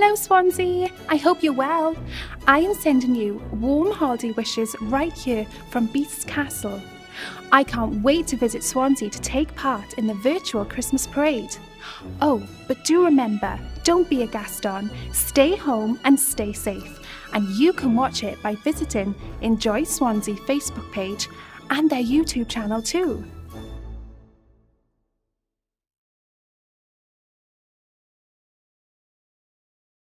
Hello, Swansea. I hope you're well. I am sending you warm hearty wishes right here from Beasts Castle. I can't wait to visit Swansea to take part in the virtual Christmas parade. Oh, but do remember, don't be a Gaston. Stay home and stay safe. And you can watch it by visiting Enjoy Swansea Facebook page and their YouTube channel too.